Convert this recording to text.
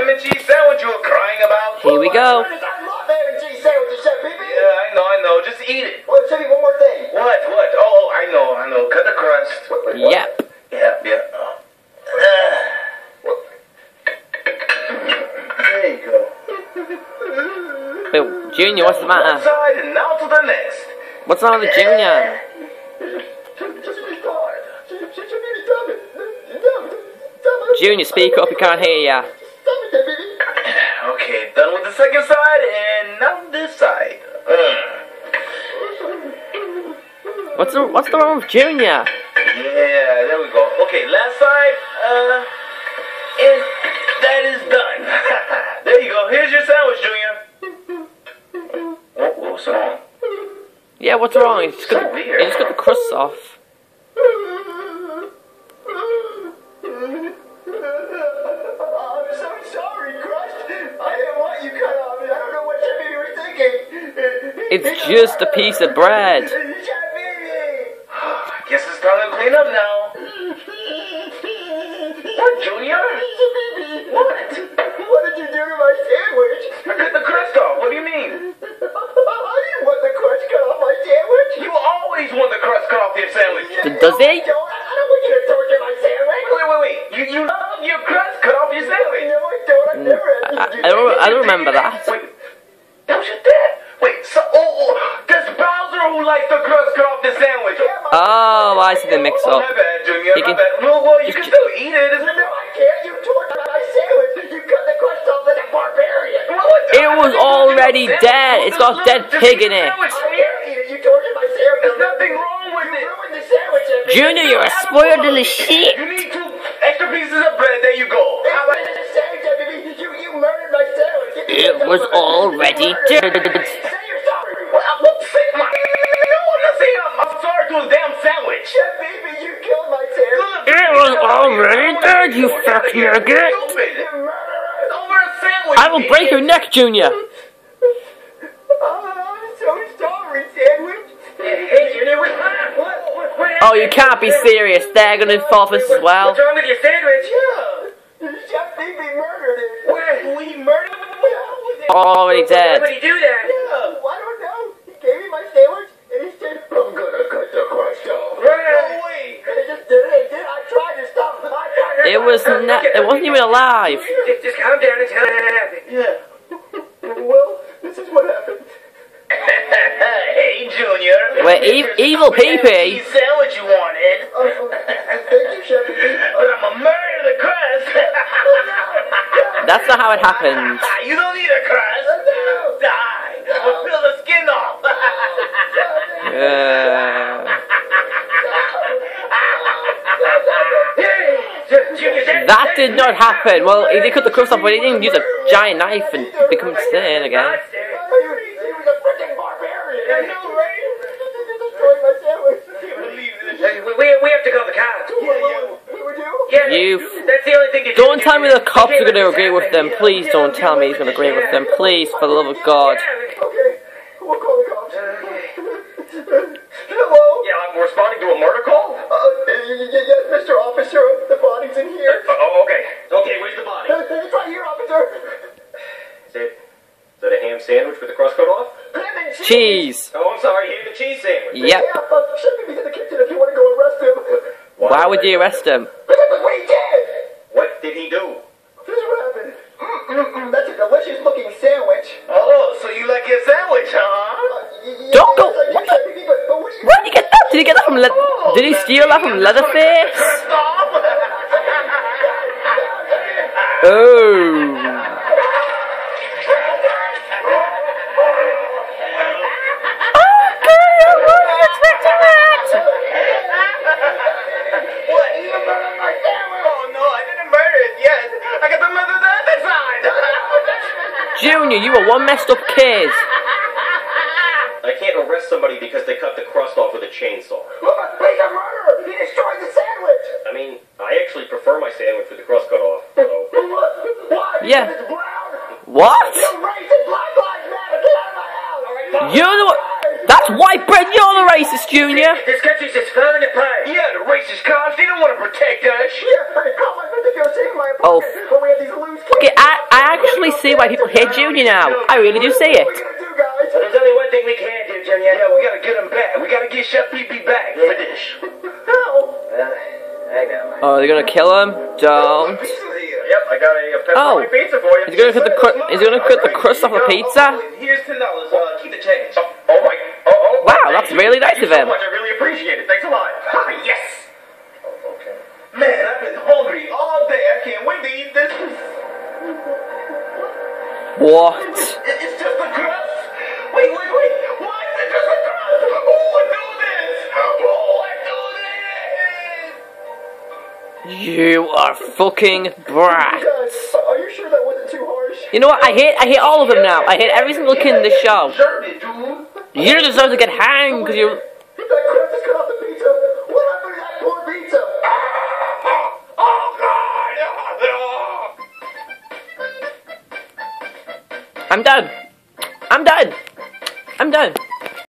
ham and cheese sandwich you were crying about. Here we go. I love ham and cheese sandwiches, Chef Pee Pee. Yeah, I know, I know. Just eat it. Well, Chevy, one more thing. What? What? Oh, oh, I know, I know. Cut the crust. Yep. Yeah, yeah. Oh. There you go. Wait, Junior, what's the One matter? side and now to the next. What's wrong with Junior? Junior, speak up, we can't hear ya. Okay, done with the second side, and now this side. Mm. What's the what's the wrong with Junior? Yeah, there we go. Okay, last side. Uh, and that is done. there you go. Here's your sandwich, Junior. What, what's wrong? Yeah, what's wrong? He just got, So weird. he just got the crust off. It's just a piece of bread. Chevy! Guess it's time to clean up now. What, Junior? What? What did you do to my sandwich? I cut the crust off. What do you mean? I didn't want the crust cut off my sandwich. You always want the crust cut off your sandwich. D- Does I he? don't, I don't want you to torture my sandwich. Wait, wait, wait. You, you love your crust cut off your sandwich. No, I don't. I've never asked I, do I don't I don't remember that. Wait, that Bowser who likes the crust cut off the sandwich. Oh, I see the mix Oh, up. my bad, Junior. You my can- bad. Well, well, you just can j- still eat it. Isn't No, it? I can't. You tortured my sandwich. You cut the crust off like a barbarian. Well, what It was already dead. It's got dead pig in it. I can't eat it. You tortured my sandwich. There's nothing wrong with it. ruined the sandwich. Jimmy. Junior, you're a spoiled little shit. You need two extra pieces of bread. There you go. How about It's the I'm, I'm sorry to a damn sandwich. Chef Baby, you killed my sandwich. It was already dead, you fuck nugget. Stupid. You murderer. It's over a sandwich. I will break your neck, Junior. Oh, Oh, you can't be serious. They're gonna fall for this as well. What's wrong with your sandwich? Yeah. Chef Baby murdered it. Where? We murdered him? Yeah. Already Why dead. would he do that? It was not. It wasn't even alive. Just, just calm down and tell me what happened. Yeah. well, this is what happened. hey, Junior. Wait, ev- evil pee-pee. Cheese sandwich you wanted. Oh, oh, oh thank you, Chef But I'm a murder the crust. Oh, That's not how it happened. you don't need a crust. Did not happen. Well, he did cut the crust off, but he didn't use a giant knife and become thin again. He, he was a freaking barbarian. I know, right? He destroyed my sandwich. We, we, we have to call the cops. You? Yeah, You- That's the only thing to do. Don't tell me the cops are gonna agree with them. Please don't tell me he's gonna agree with them. Please, for the love of God. Okay, we'll call the cops. Hello? Yeah, I'm responding to a murder call? Uh, y- y- yes, Mr. Officer, the body's in here. Oh, okay. Okay, where's the body? Uh, It's right here, officer. Is it, is it a ham sandwich with the crust cut off? Ham and cheese. Cheese. Oh, I'm sorry, ham and cheese sandwich. Yep. Yeah, uh, ship him into the kitchen if you want to go arrest him. Why would you arrest him? But that's what he did. What did he do? This is what happened. Mm, mm, mm, that's a delicious looking sandwich. Oh, so you like your sandwich, huh? Y- y- Don't go- yes, what the- Chef Pee Pee, but- but what Where did he get that? Did he get that from? Le- did he steal that from Leatherface? Crust? Oh. Junior, you are one messed up kid. I can't arrest somebody because they cut the crust off with a chainsaw. Look, he's a murderer. He destroyed the sandwich. I mean, I actually prefer my sandwich with the crust cut off. So. Why? Yeah. Because it's brown. What? You racist Black Lives Matter. Get out of my house. You're the one. That's white bread. You're the racist, Junior. This country's just falling apart. Yeah, the racist cops, they don't want to protect us. Yeah, I call my friend to go save my Oh, apartment. But we have these loose kids. Okay, I, I really see why people hate Junior now. I really do see it. What are we gonna do, guys? So there's only one thing we can do, Junior. Yeah, we gotta get him back. We gotta get Chef Pee back for this. How? Uh, I know. Oh, they're gonna kill him? Don't. Yep, I got a, a Oh. pepperoni pizza for you. He's gonna cut the cru- he's gonna cut the crust off the pizza. Here's ten dollars. Uh, keep the change. Oh, oh my. Oh, oh. Wow, thank that's you. really nice Thank of you so him. much. I really appreciate it. Thanks a lot. yes. Oh, okay. Man, I've been hungry all day. I can't wait to eat this. What? It- It's just a crust. Wait, wait, wait. What? It's just a crust. Oh, I do this. Oh, I do this. You are fucking brats. Guys, are you sure that wasn't too harsh? You know what? I hate I hate all of them now. I hate every single kid in this show. It. You deserve to get hanged because you. If that crust is cut off the pizza, what happened to that poor pizza? Ah! I'm done. I'm done. I'm done.